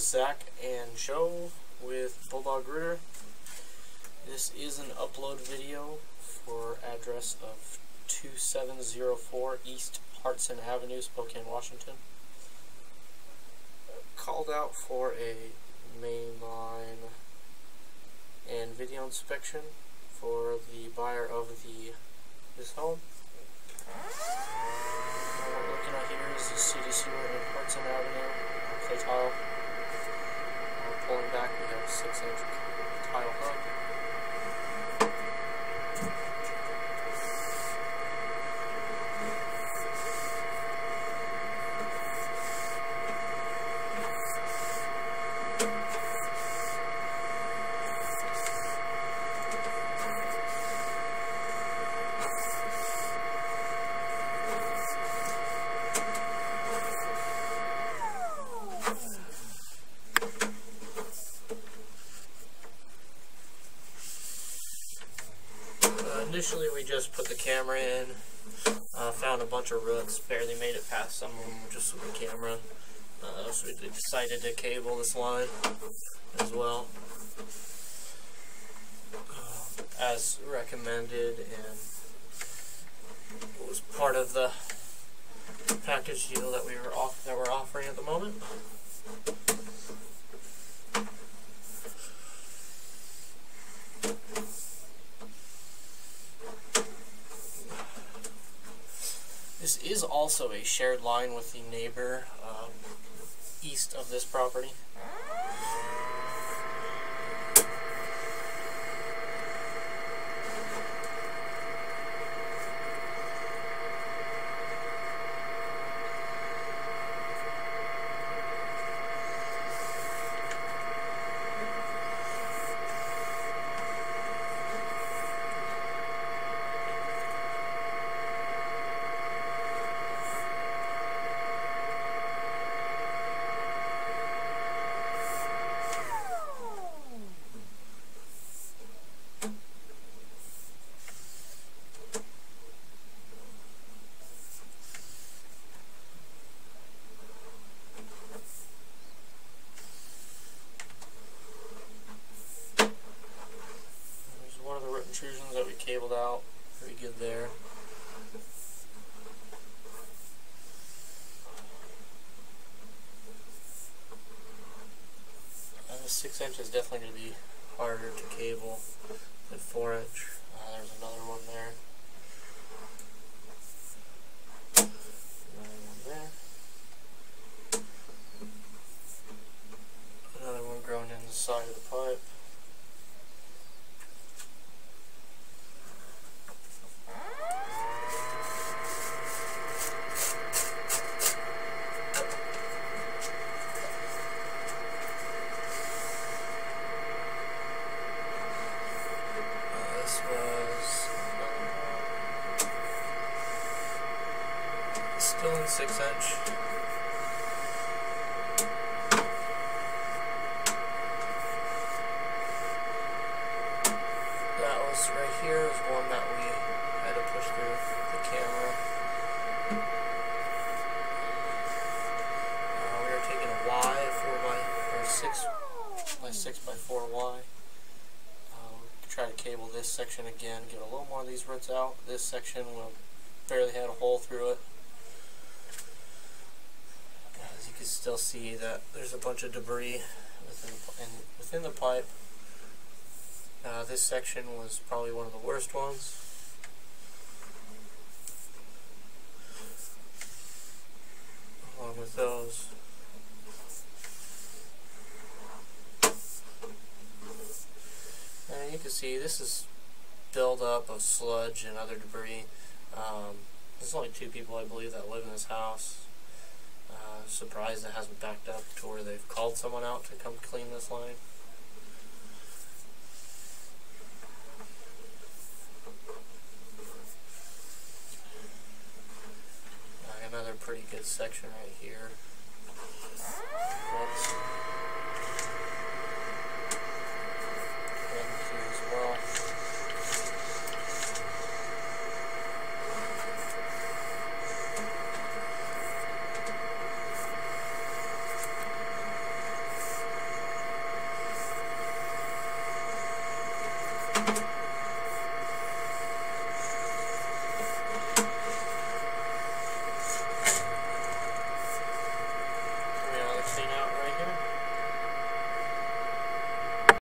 is Zach and Joe with Bulldog Rooter. This is an upload video for address of 2704 East Hartson Avenue, Spokane, Washington. Called out for a mainline and video inspection for the buyer of the this home. What we're looking at here is the city sewer in Hartson Avenue, clay tile. Pulling back, we have 6 inch tile hub. Uh, initially, we just put the camera in, uh, found a bunch of roots, barely made it past some of them just with the camera. Uh, so we decided to cable this line as well, uh, as recommended, and was part of the package deal that we were off that we're offering at the moment. This is also a shared line with the neighbor um, east of this property. There's one of the root intrusions that we cabled out. Pretty good there. Uh, the six inch is definitely going to be harder to cable than four inch. Uh, there's another one there. Another one there. Another one grown in the side of the pipe. Uh, this was still in six inch. That was right here is one that we had to push through the camera. Uh, we are taking a Y four by or six by six by four Y. Uh, try to cable this section again, get a little more of these roots out. This section will barely had a hole through it. As you can still see that there's a bunch of debris within in, within the pipe. Uh, this section was probably one of the worst ones. Along with those. And you can see this is buildup of sludge and other debris. Um, there's only two people, I believe, that live in this house. Uh, surprised it hasn't backed up to where they've called someone out to come clean this line. Another pretty good section right here.